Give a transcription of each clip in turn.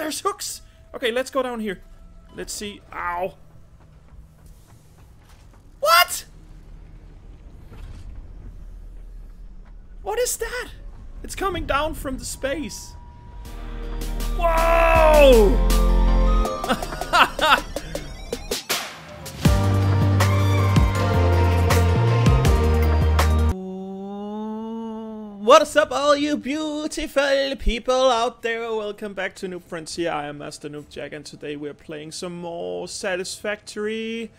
there's hooks! Okay, let's go down here. Let's see. Ow. What? What is that? It's coming down from the space. Whoa! What's up, all you beautiful people out there? Welcome back to Noob Frontier. I am Master Noob Jack, and today we're playing some more Satisfactory.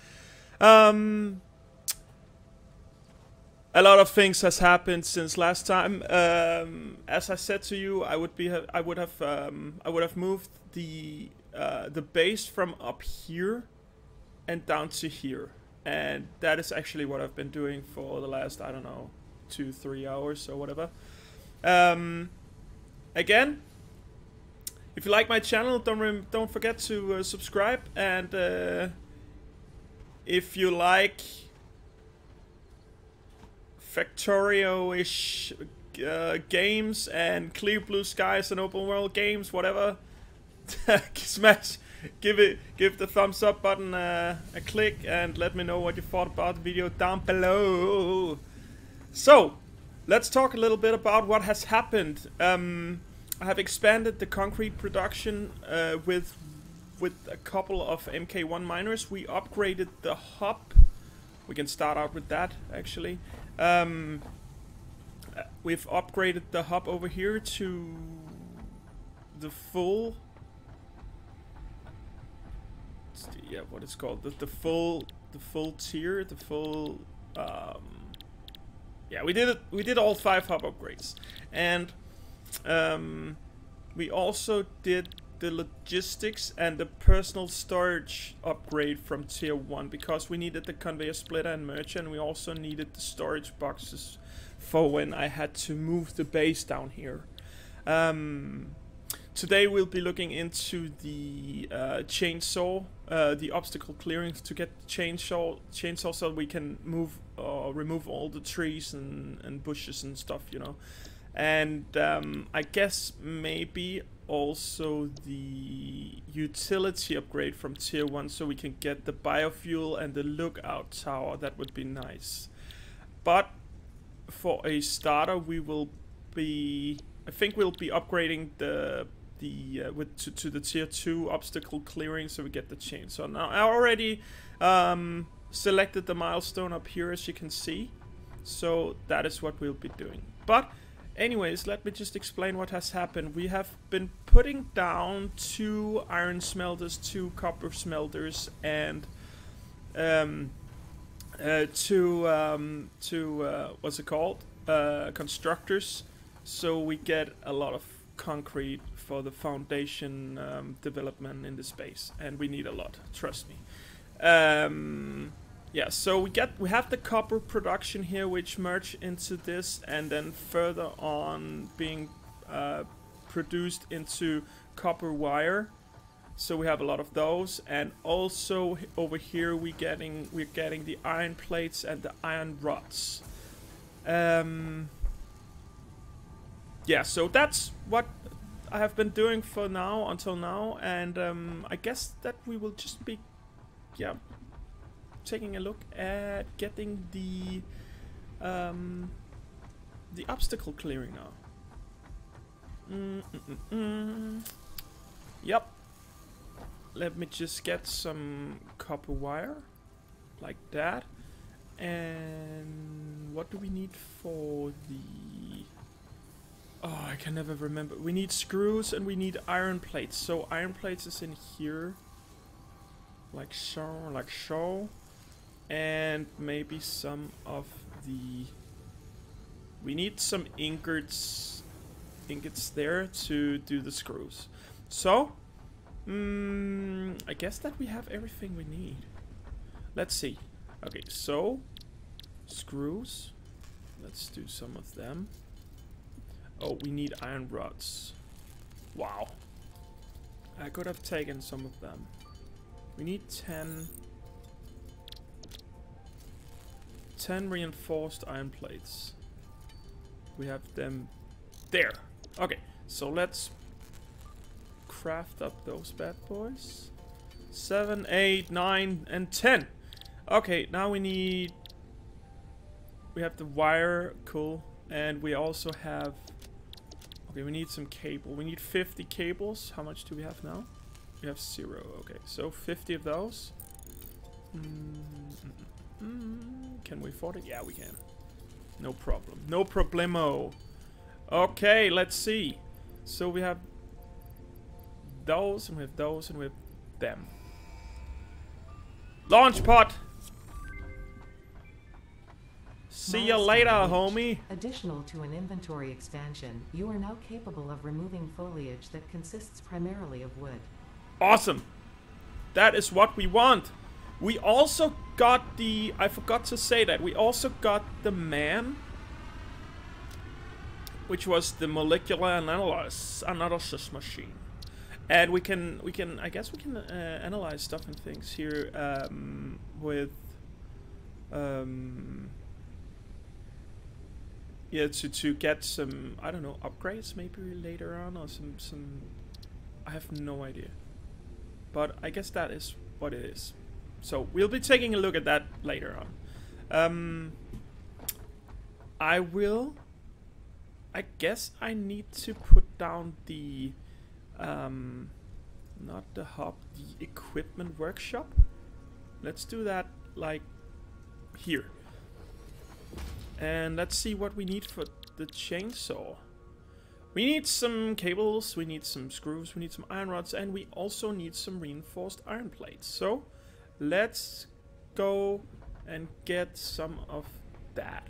Um, a lot of things has happened since last time. Um, as I said to you, I would be, I would have, um, I would have moved the uh, the base from up here and down to here, and that is actually what I've been doing for the last, I don't know, two, three hours or whatever. Um, again, if you like my channel, don't don't forget to uh, subscribe, and uh, if you like Factorio-ish uh, games and clear blue skies and open world games, whatever, smash, give it, give the thumbs up button uh, a click, and let me know what you thought about the video down below. So, let's talk a little bit about what has happened. Um, I have expanded the concrete production uh, with with a couple of MK1 miners. We upgraded the hub. We can start out with that actually. Um, we've upgraded the hub over here to the full. The, yeah, what it's called the the full the full tier, the full. Um, yeah, we did it. We did all five hub upgrades, and um, we also did the logistics and the personal storage upgrade from tier one because we needed the conveyor splitter and merger, and we also needed the storage boxes for when I had to move the base down here. Um, today we'll be looking into the uh, chainsaw, uh, the obstacle clearing to get the chainsaw, chainsaw so we can move or remove all the trees and, and bushes and stuff, you know. And um, I guess maybe also the utility upgrade from tier 1 so we can get the biofuel and the lookout tower. That would be nice. But for a starter we will be... I think we'll be upgrading the the uh, with to, to the tier 2 obstacle clearing so we get the chain. So now I already um, selected the milestone up here as you can see. So that is what we'll be doing. But anyways, let me just explain what has happened. We have been putting down two iron smelters, two copper smelters, and um, uh, two um, uh, what's it called? Uh, constructors. So we get a lot of concrete for the foundation um, development in the space, and we need a lot. Trust me. Um, yeah, so we get we have the copper production here, which merge into this, and then further on being uh, produced into copper wire. So we have a lot of those, and also over here we getting we're getting the iron plates and the iron rods. Um, yeah, so that's what I have been doing for now until now, and um, I guess that we will just be, yeah, taking a look at getting the um, the obstacle clearing now. Mm -mm -mm -mm. Yep. Let me just get some copper wire, like that. And what do we need for the... I can never remember. We need screws and we need iron plates. So iron plates is in here. Like so, like so. And maybe some of the... We need some ingots, ingots there to do the screws. So, mm, I guess that we have everything we need. Let's see. Okay, so screws. Let's do some of them. Oh, we need iron rods. Wow. I could have taken some of them. We need 10... 10 reinforced iron plates. We have them there. Okay, so let's craft up those bad boys. Seven, eight, nine, and ten. Okay, now we need... We have the wire, cool. And we also have... Okay, we need some cable. We need 50 cables. How much do we have now? We have zero. Okay, so 50 of those. Mm, mm, mm, can we afford it? Yeah, we can. No problem. No problemo. Okay, let's see. So we have those, and we have those, and we have them. Launch pod! See you later, homie! Additional to an inventory expansion, you are now capable of removing foliage that consists primarily of wood. Awesome! That is what we want! We also got the... I forgot to say that. We also got the MAM which was the molecular analysis analysis machine. And we can we can I guess we can uh, analyze stuff and things here um, with um, yeah to to get some I don't know upgrades maybe later on or some some I have no idea. But I guess that is what it is. So we'll be taking a look at that later on. Um, I will I guess I need to put down the, um, not the hub, the equipment workshop. Let's do that like here. And let's see what we need for the chainsaw. We need some cables, we need some screws, we need some iron rods, and we also need some reinforced iron plates. So, let's go and get some of that.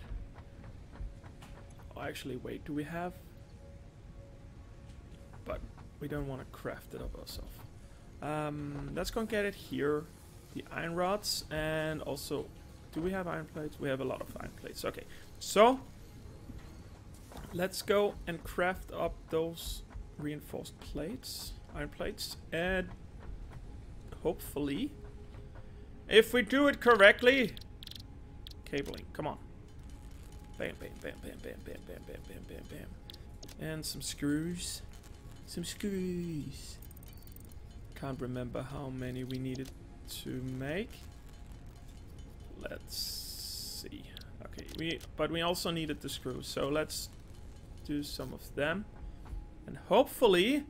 Oh, actually, wait, do we have... But we don't want to craft it up ourselves. Um, let's go and get it here. The iron rods and also... Do we have iron plates? We have a lot of iron plates. Okay, so... Let's go and craft up those reinforced plates. Iron plates. And... Hopefully... If we do it correctly... Cabling, come on. Bam, bam, bam, bam, bam, bam, bam, bam, bam, bam, bam. And some screws. Some screws. Can't remember how many we needed to make. Let's see. Okay, we but we also needed the screws, so let's do some of them. And hopefully...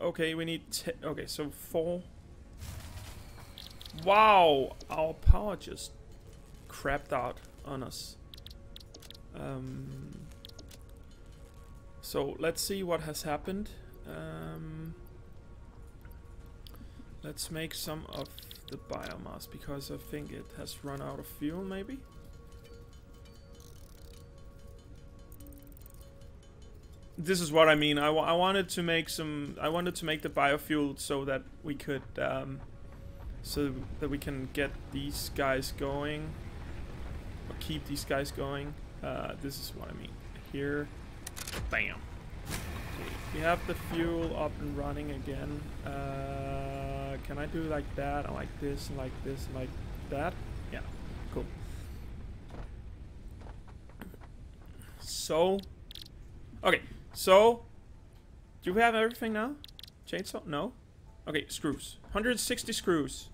Okay, we need... Okay, so four... Wow! Our power just crapped out on us. Um, so let's see what has happened. Um, let's make some of the biomass because I think it has run out of fuel maybe. This is what I mean. I, I wanted to make some. I wanted to make the biofuel so that we could, um, so that we can get these guys going or keep these guys going. Uh, this is what I mean. Here, bam. Okay, we have the fuel up and running again. Uh, can I do like that, and like this, and like this, and like that? Yeah, cool. So, okay, so, do we have everything now? Chainsaw? No? Okay, screws. 160 screws.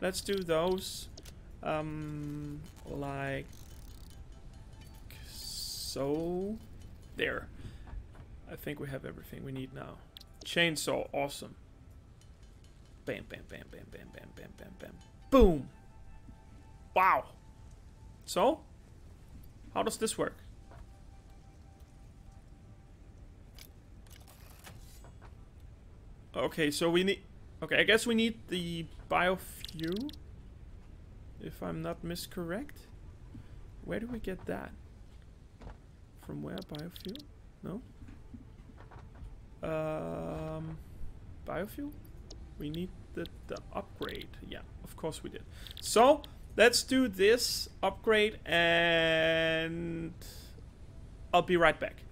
Let's do those. Um, like so. There. I think we have everything we need now. Chainsaw, awesome. Bam, bam, bam, bam, bam, bam, bam, bam, bam. Boom! Wow! So, how does this work? Okay, so we need... Okay, I guess we need the biofuel if I'm not miscorrect. Where do we get that? From where? Biofuel? No? Um, biofuel? We need the, upgrade. Yeah, of course we did. So, let's do this upgrade and I'll be right back.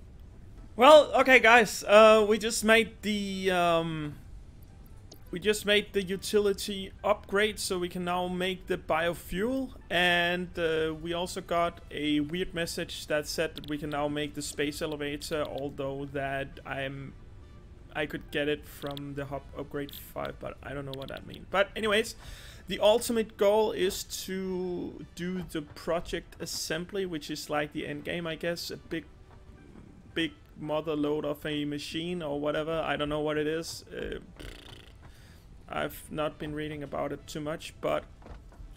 Well, okay guys, uh, we just made the um, we just made the utility upgrade so we can now make the biofuel and uh, we also got a weird message that said that we can now make the space elevator although that I'm I could get it from the hub upgrade 5, but I don't know what that means. But anyways, the ultimate goal is to do the project assembly, which is like the end game, I guess. A big, big mother load of a machine or whatever. I don't know what it is. Uh, I've not been reading about it too much, but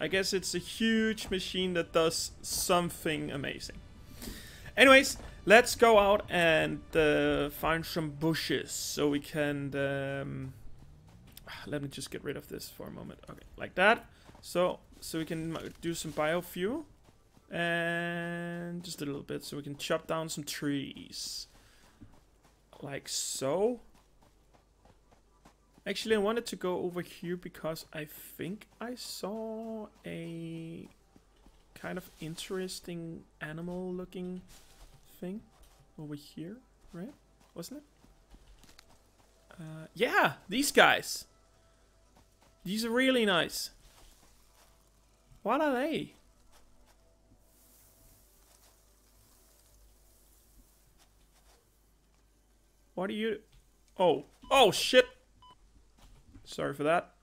I guess it's a huge machine that does something amazing. Anyways, let's go out and uh, find some bushes so we can... Um, let me just get rid of this for a moment. Okay, like that. So, so we can do some biofuel. And just a little bit so we can chop down some trees. Like so. Actually, I wanted to go over here because I think I saw a kind of interesting animal looking thing over here, right? Wasn't it? Uh, yeah, these guys. These are really nice. What are they? What are you... Oh. Oh, shit. Sorry for that.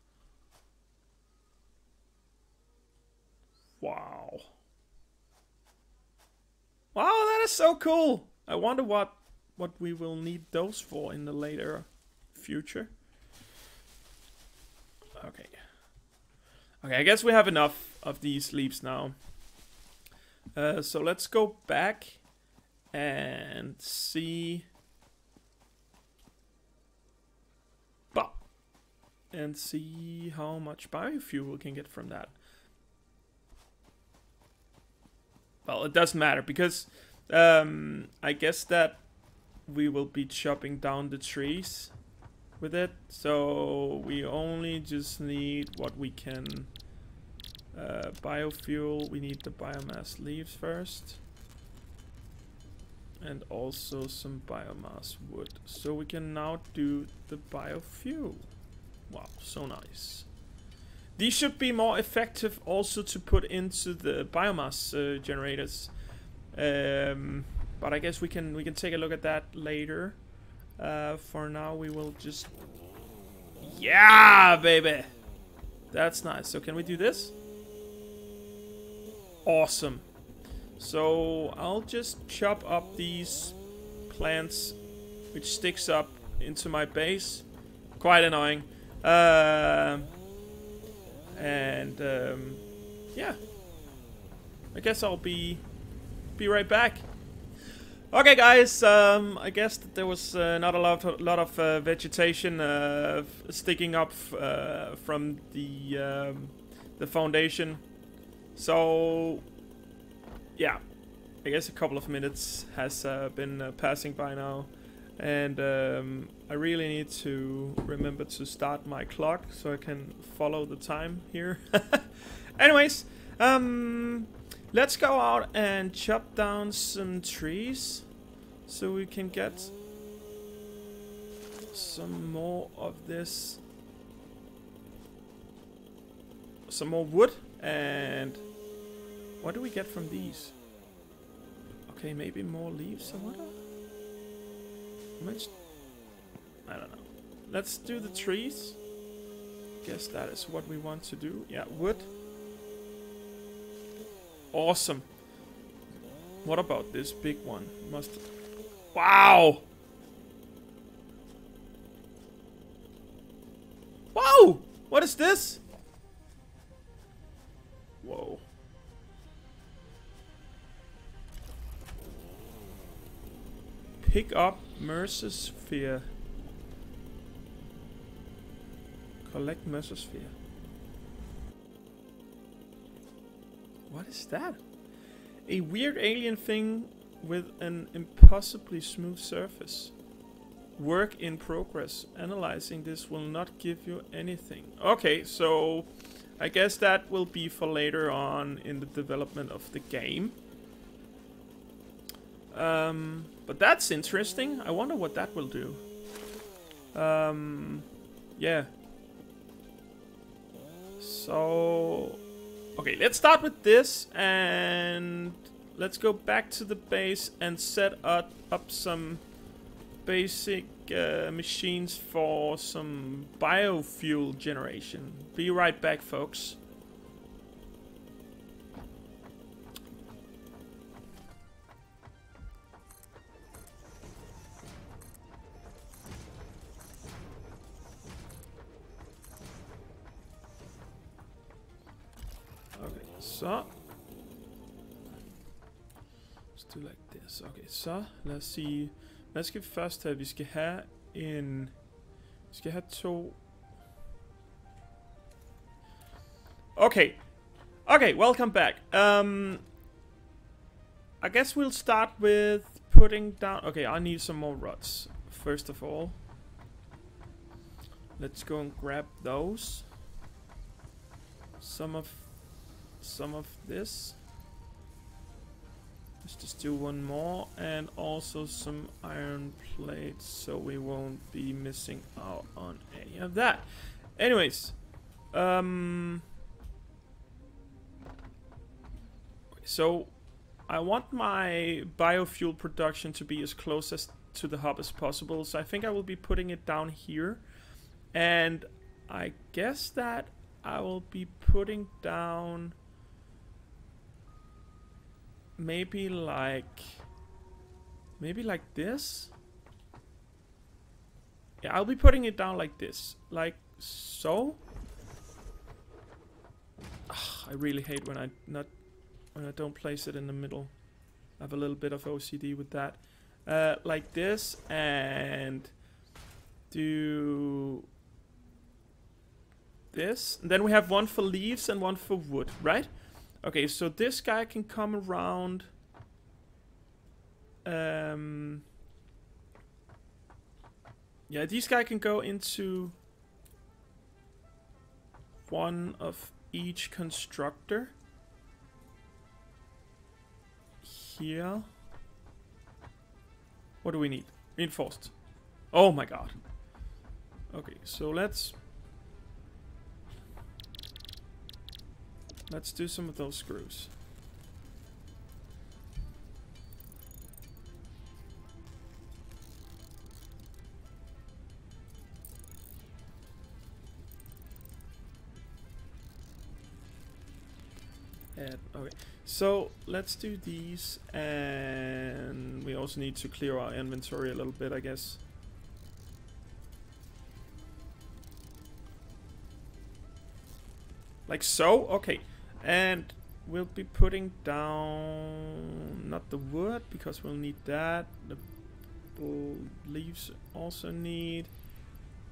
Wow. Wow, that is so cool. I wonder what what we will need those for in the later future. Okay. Okay, I guess we have enough of these leaves now. Uh, so let's go back and see and see how much biofuel we can get from that. Well, it doesn't matter because um, I guess that we will be chopping down the trees with it. So we only just need what we can uh, biofuel. We need the biomass leaves first. And also some biomass wood. So we can now do the biofuel. Wow, so nice. These should be more effective also to put into the biomass uh, generators. Um, but I guess we can we can take a look at that later. Uh, for now, we will just... Yeah, baby! That's nice. So can we do this? Awesome. So I'll just chop up these plants which sticks up into my base. Quite annoying. Uh, and um, yeah, I guess I'll be be right back. Okay, guys. Um, I guess there was uh, not a lot of, lot of uh, vegetation uh, sticking up uh, from the um, the foundation. So yeah, I guess a couple of minutes has uh, been uh, passing by now. And um, I really need to remember to start my clock so I can follow the time here. Anyways, um, let's go out and chop down some trees so we can get some more of this some more wood and what do we get from these okay maybe more leaves or what much? I don't know. Let's do the trees. Guess that is what we want to do. Yeah, wood. Awesome. What about this big one? Must... Wow! Whoa! What is this? Whoa. Pick up Mercer Sphere. Collect Mercer Sphere. What is that? A weird alien thing with an impossibly smooth surface. Work in progress. Analyzing this will not give you anything. Okay, so I guess that will be for later on in the development of the game. Um, but that's interesting. I wonder what that will do. Um, yeah. So, okay, let's start with this and let's go back to the base and set up, up some basic uh, machines for some biofuel generation. Be right back, folks. Så. Let's do like this. Okay, så lad os sige, hvad skal vi først have? Vi skal have en, vi skal have to. Okay, okay, welcome back. Um, I guess we'll start with putting down. Okay, I need some more rods first of all. Let's go and grab those. Some of some of this. Let's just do one more and also some iron plates so we won't be missing out on any of that. Anyways, um so I want my biofuel production to be as close as to the hub as possible. So I think I will be putting it down here. And I guess that I will be putting down maybe like maybe like this? Yeah I'll be putting it down like this. Like so? Ugh, I really hate when I not when I don't place it in the middle. I have a little bit of OCD with that. Uh, like this and do this. And then we have one for leaves and one for wood right Okay, so this guy can come around. Um, yeah, these guy can go into one of each constructor. Here. What do we need? Reinforced. Oh my god. Okay, so let's Let's do some of those screws. And, okay, so let's do these, and we also need to clear our inventory a little bit, I guess. Like so? Okay. And we'll be putting down not the wood because we'll need that. The leaves also need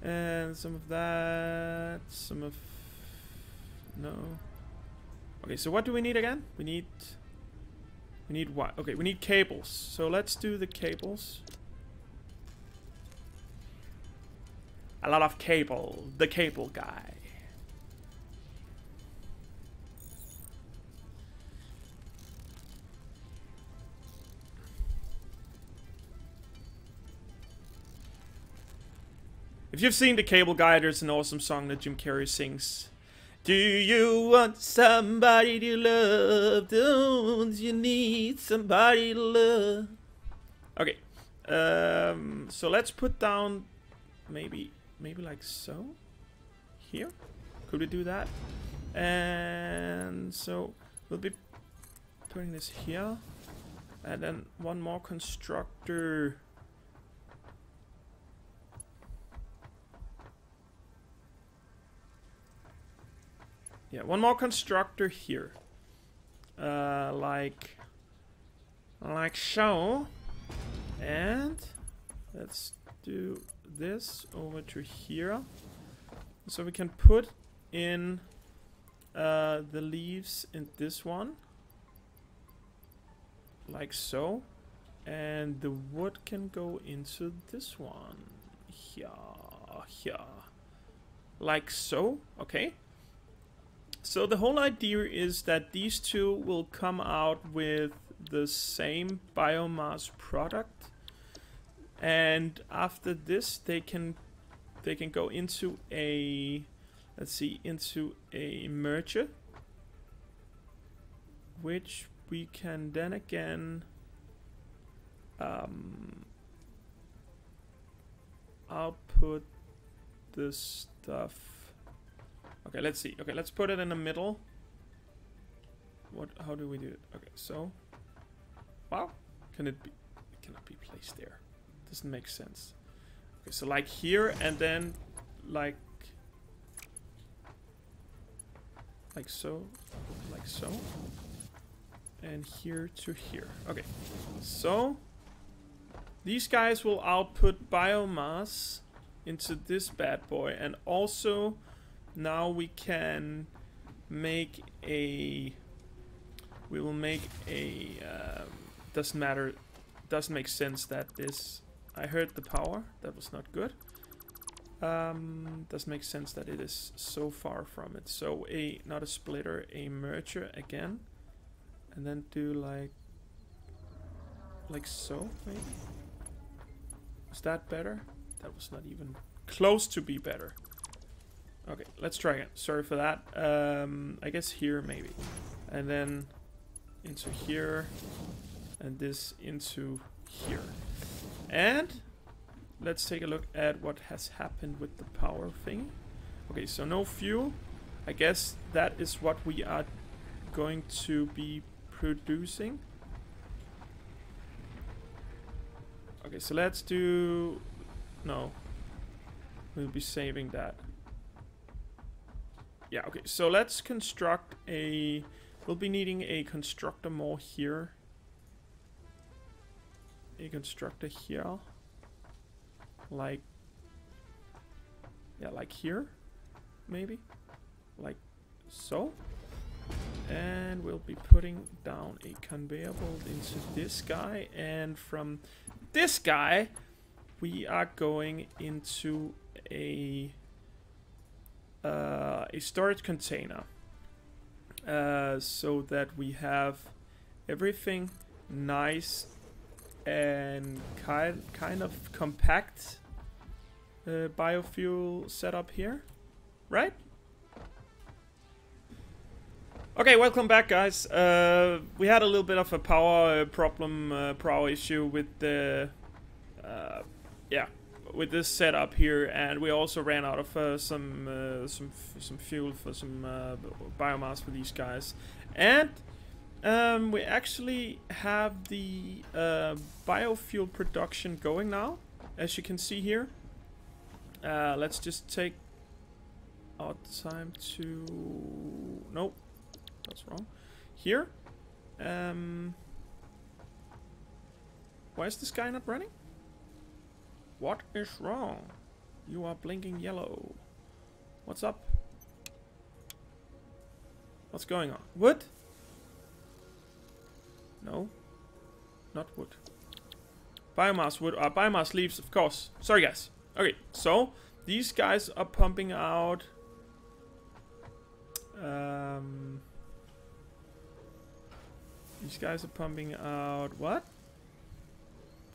and some of that, some of no. Okay, so what do we need again? We need we need what? Okay, we need cables. So let's do the cables. A lot of cable, the cable guy. If you've seen The Cable Guy, there's an awesome song that Jim Carrey sings. Do you want somebody to love? Don't you need somebody to love? Okay. Um, so let's put down maybe maybe like so. Here. Could we do that? And so we'll be putting this here. And then one more constructor Yeah, one more constructor here. Uh, like, like so. And let's do this over to here. So we can put in uh, the leaves in this one. Like so. And the wood can go into this one. Here, here. Like so. Okay. So the whole idea is that these two will come out with the same biomass product and after this they can they can go into a let's see into a merger which we can then again um, output this stuff. Okay, let's see. Okay, let's put it in the middle. What? How do we do it? Okay, so. Wow, can it be? It cannot be placed there. Doesn't make sense. Okay, so like here and then, like, like so, like so, and here to here. Okay, so these guys will output biomass into this bad boy, and also now we can make a. We will make a. Um, doesn't matter. Doesn't make sense that this. I heard the power. That was not good. Um, does make sense that it is so far from it. So a not a splitter, a merger again, and then do like like so maybe. Is that better? That was not even close to be better. Okay, let's try again. Sorry for that. Um, I guess here maybe, and then into here, and this into here, and let's take a look at what has happened with the power thing. Okay, so no fuel. I guess that is what we are going to be producing. Okay, so let's do... No. We'll be saving that. Yeah, okay, so let's construct a... We'll be needing a constructor more here. A constructor here. Like yeah like here maybe? Like so. And we'll be putting down a conveyor belt into this guy. And from this guy we are going into a uh, a storage container uh, so that we have everything nice and kind kind of compact uh, biofuel setup here, right? Okay, welcome back, guys. Uh, we had a little bit of a power problem, uh, power issue with the, uh, yeah, with this setup here, and we also ran out of uh, some uh, some some fuel for some biomass for these guys, and um, we actually have the uh, biofuel production going now, as you can see here. Uh, let's just take our time to... Nope, that's wrong. Here. Um, why is this guy not running? What is wrong? You are blinking yellow. What's up? What's going on? Wood? No. Not wood. Biomass wood. Uh, biomass leaves, of course. Sorry, guys. Okay, so these guys are pumping out... Um, these guys are pumping out... What?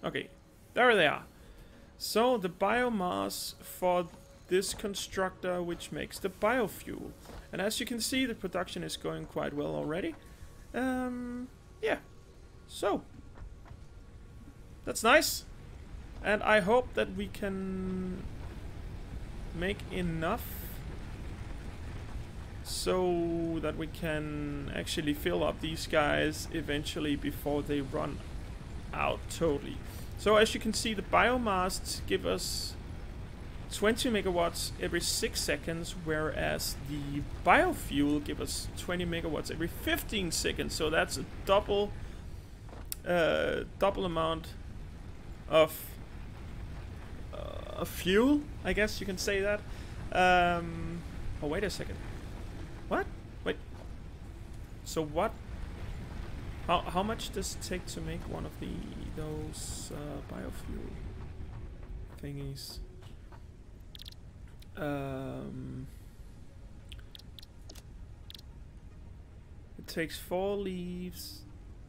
Okay, there they are. So the biomass for this constructor which makes the biofuel. And as you can see, the production is going quite well already. Um, yeah, so, that's nice. And I hope that we can make enough so that we can actually fill up these guys eventually before they run out totally. So as you can see, the biomass give us 20 megawatts every 6 seconds, whereas the biofuel give us 20 megawatts every 15 seconds. So that's a double uh, double amount of uh, fuel, I guess you can say that. Um, oh, wait a second. What? Wait. So what? How how much does it take to make one of the those uh, biofuel thingies? Um, it takes four leaves.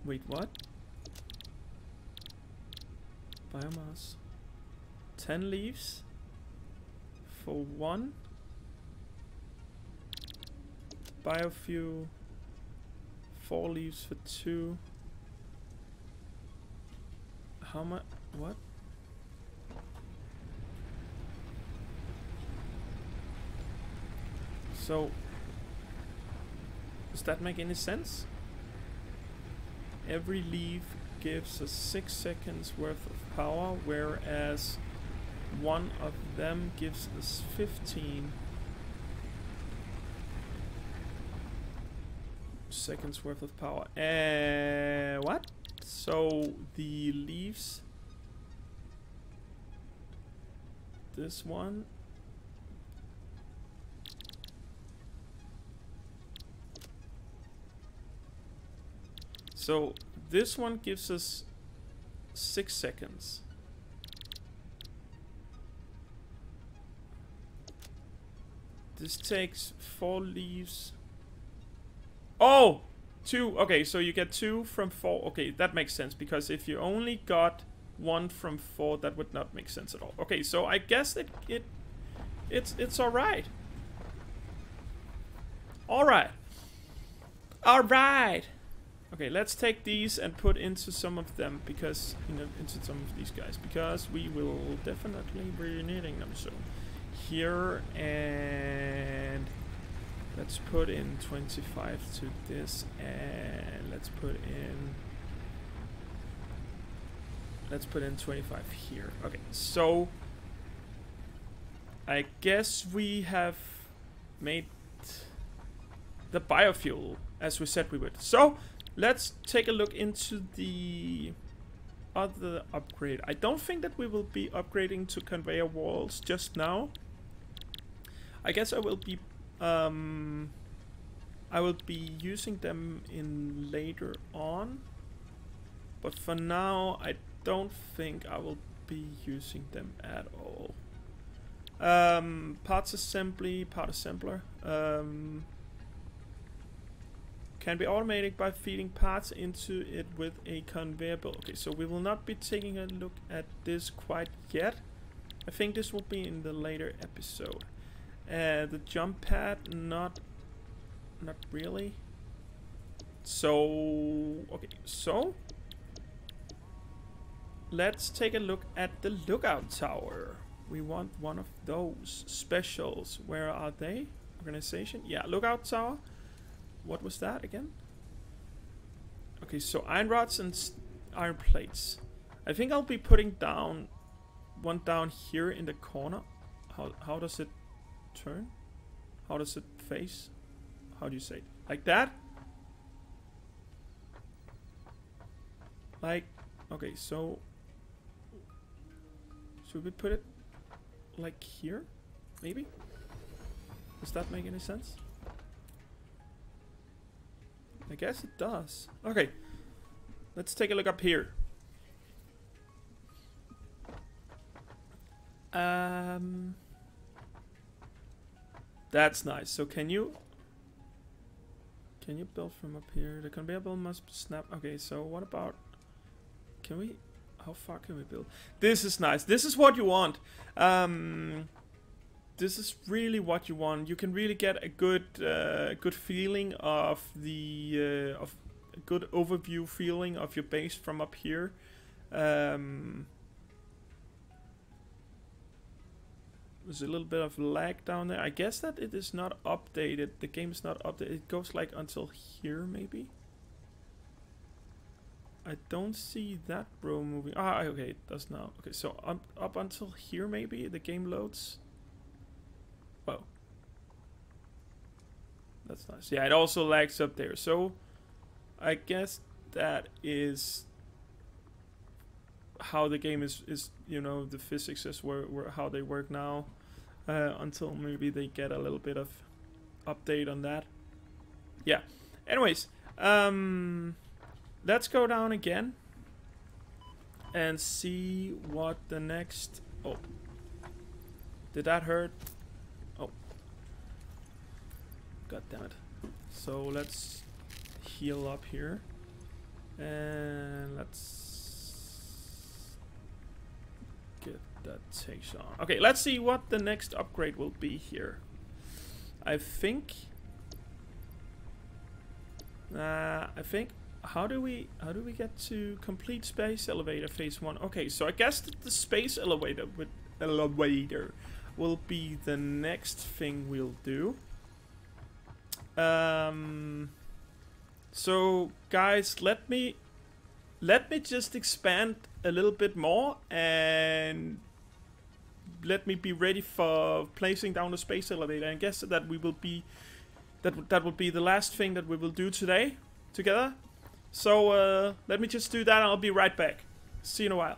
Wait, what? Biomass. 10 leaves for one. Biofuel. 4 leaves for two. How much? What? So, does that make any sense? Every leaf gives us 6 seconds worth of power, whereas one of them gives us 15 seconds worth of power. Uh, what? So the leaves. This one. So this one gives us six seconds. This takes four leaves. Oh! Two. Okay, so you get two from four. Okay, that makes sense. Because if you only got one from four, that would not make sense at all. Okay, so I guess it... it it's, it's alright. Alright. Alright! Okay, let's take these and put into some of them because you know into some of these guys because we will definitely be needing them. So here and let's put in 25 to this and let's put in let's put in 25 here. Okay, so I guess we have made the biofuel as we said we would. So let's take a look into the other upgrade. I don't think that we will be upgrading to conveyor walls just now. I guess I will be um, I will be using them in later on. But for now, I don't think I will be using them at all. Um, parts assembly, part assembler. Um, can be automated by feeding parts into it with a conveyor belt. Okay, so we will not be taking a look at this quite yet. I think this will be in the later episode. Uh, the jump pad, not, not really. So, okay, so let's take a look at the lookout tower. We want one of those specials. Where are they? Organization? Yeah, lookout tower. What was that again? Okay, so iron rods and iron plates. I think I'll be putting down one down here in the corner. How, how does it turn? How does it face? How do you say it? Like that? Like, okay, so should we put it like here? Maybe? Does that make any sense? I guess it does. Okay. Let's take a look up here. Um, that's nice. So can you can you build from up here? The conveyor belt must snap. Okay, so what about can we how far can we build? This is nice. This is what you want. Um, this is really what you want. You can really get a good uh, good feeling of the uh, of a good overview feeling of your base from up here. Um, there's a little bit of lag down there. I guess that it is not updated. The game is not updated. It goes like until here maybe. I don't see that bro moving. Ah, okay, it does now. Okay, so up, up until here maybe the game loads. Whoa. That's nice. Yeah, it also lags up there. So, I guess that is how the game is, is you know, the physics is where, where how they work now. Uh, until maybe they get a little bit of update on that. Yeah. Anyways, um, let's go down again and see what the next... Oh. Did that hurt? Oh god damn it. So let's heal up here. And let's get that takes on. Okay, let's see what the next upgrade will be here. I think uh, I think how do we how do we get to complete space elevator phase one? Okay, so I guess the space elevator with elevator will be the next thing we'll do. Um, so guys, let me let me just expand a little bit more and let me be ready for placing down the space elevator. I guess that we will be that that will be the last thing that we will do today together. So uh, let me just do that. and I'll be right back. See you in a while.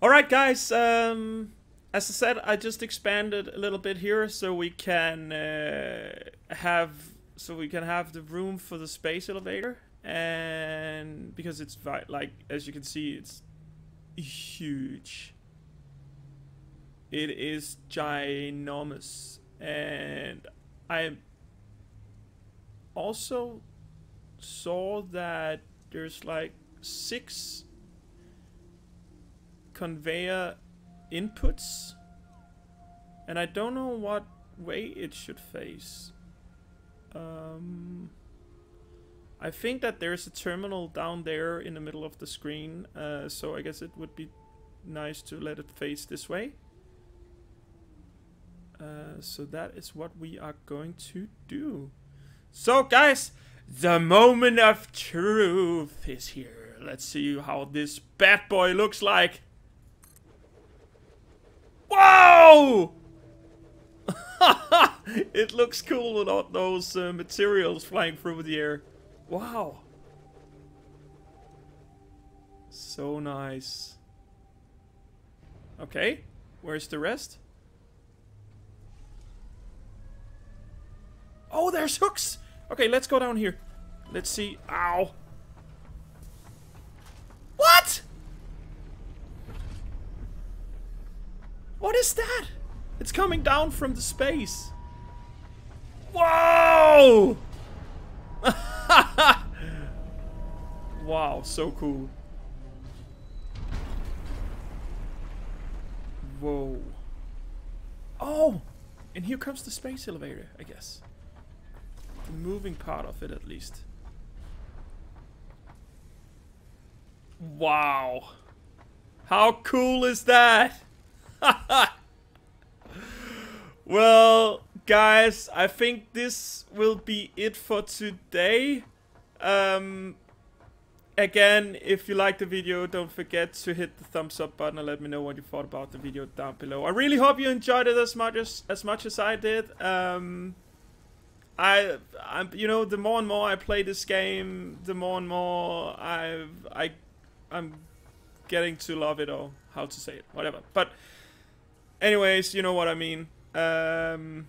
All right, guys. Um, as I said, I just expanded a little bit here so we can uh, have so we can have the room for the space elevator and because it's like as you can see it's huge. It is ginormous. And i also saw that there's like six conveyor inputs. And I don't know what way it should face. Um, I think that there's a terminal down there in the middle of the screen, uh, so I guess it would be nice to let it face this way. Uh, so that is what we are going to do. So guys, the moment of truth is here. Let's see how this bad boy looks like. Whoa! it looks cool with all those uh, materials flying through the air. Wow. So nice. Okay, where's the rest? Oh, there's hooks! Okay, let's go down here. Let's see. Ow. What? What is that? It's coming down from the space. Whoa! wow, so cool. Whoa. Oh! And here comes the space elevator, I guess. The moving part of it, at least. Wow. How cool is that? well, guys, I think this will be it for today. Um, again, if you liked the video, don't forget to hit the thumbs up button and let me know what you thought about the video down below. I really hope you enjoyed it as much as, as much as I did. Um, I, I'm, you know, the more and more I play this game, the more and more I, I, I'm getting to love it or how to say it, whatever. But anyways, you know what I mean. Um,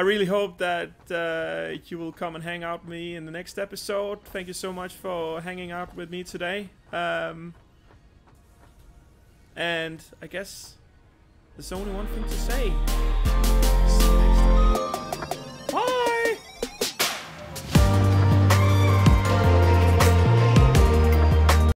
I really hope that uh, you will come and hang out with me in the next episode. Thank you so much for hanging out with me today. Um, and I guess there's only one thing to say.